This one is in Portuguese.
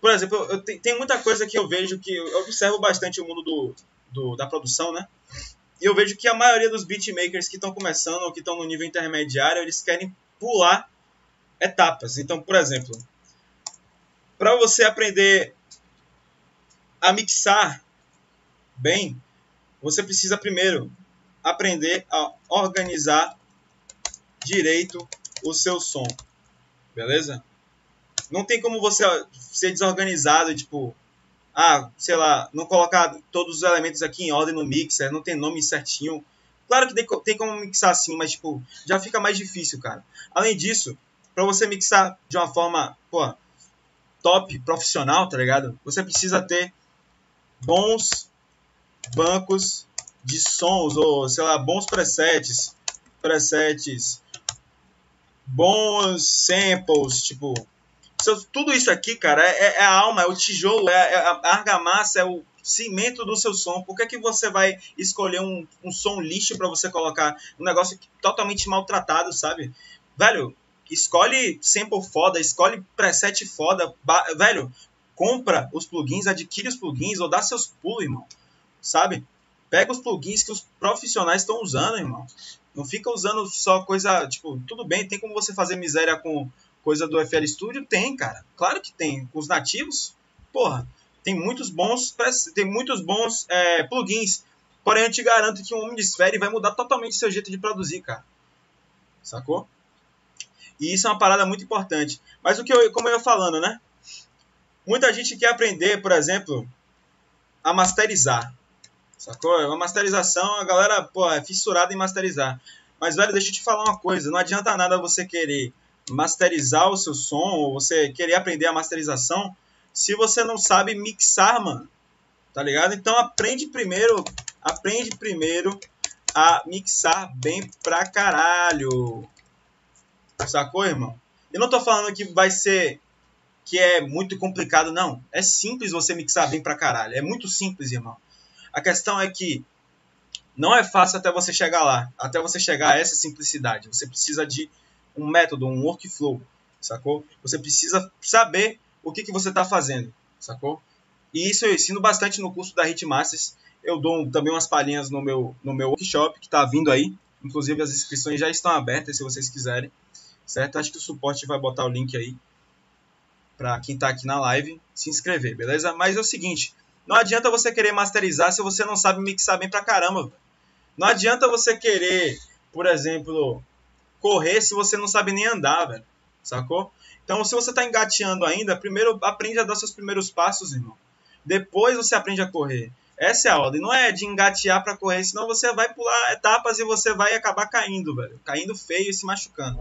Por exemplo, eu, eu, tem muita coisa que eu vejo que eu observo bastante o mundo do, do da produção, né? E eu vejo que a maioria dos beatmakers que estão começando ou que estão no nível intermediário, eles querem pular etapas. Então, por exemplo, para você aprender a mixar bem, você precisa primeiro aprender a organizar direito o seu som. Beleza? Não tem como você ser desorganizado, tipo, ah, sei lá, não colocar todos os elementos aqui em ordem no mixer, não tem nome certinho. Claro que tem como mixar assim, mas tipo, já fica mais difícil, cara. Além disso, para você mixar de uma forma, pô, top, profissional, tá ligado? Você precisa ter bons bancos de sons ou, sei lá, bons presets, presets, bons samples, tipo, tudo isso aqui, cara, é, é, a alma, é o tijolo, é, é a argamassa, é o cimento do seu som. Por que, que você vai escolher um, um som lixo para você colocar um negócio totalmente maltratado, sabe? Velho, escolhe sample foda, escolhe preset foda, velho, compra os plugins, adquire os plugins ou dá seus pulos, irmão. Sabe? Pega os plugins que os profissionais estão usando, irmão. Não fica usando só coisa, tipo, tudo bem, tem como você fazer miséria com coisa do FL Studio? Tem, cara. Claro que tem. Com os nativos, porra, tem muitos bons, tem muitos bons é, plugins. Porém, eu te garanto que um Omnisphere vai mudar totalmente seu jeito de produzir, cara. Sacou? E isso é uma parada muito importante. Mas o que eu, como eu ia falando, né? Muita gente quer aprender, por exemplo, a masterizar. Sacou? A masterização, a galera, pô, é fissurada em masterizar. Mas, velho, deixa eu te falar uma coisa. Não adianta nada você querer masterizar o seu som, ou você querer aprender a masterização, se você não sabe mixar, mano. Tá ligado? Então aprende primeiro, aprende primeiro a mixar bem pra caralho. Sacou, irmão? Eu não tô falando que vai ser que é muito complicado, não. É simples você mixar bem pra caralho. É muito simples, irmão. A questão é que não é fácil até você chegar lá, até você chegar a essa simplicidade. Você precisa de um método, um workflow, sacou? Você precisa saber o que, que você está fazendo, sacou? E isso eu ensino bastante no curso da Hitmasters. Eu dou também umas palhinhas no meu, no meu workshop que está vindo aí. Inclusive as inscrições já estão abertas se vocês quiserem, certo? Acho que o suporte vai botar o link aí para quem está aqui na live se inscrever, beleza? Mas é o seguinte, não adianta você querer masterizar se você não sabe mixar bem pra caramba. Não adianta você querer, por exemplo, correr se você não sabe nem andar, velho. Sacou? Então, se você tá engateando ainda, primeiro aprende a dar seus primeiros passos, irmão. Depois você aprende a correr. Essa é a ordem. Não é de engatear para correr, senão você vai pular etapas e você vai acabar caindo, velho. Caindo feio e se machucando.